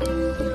Thank you.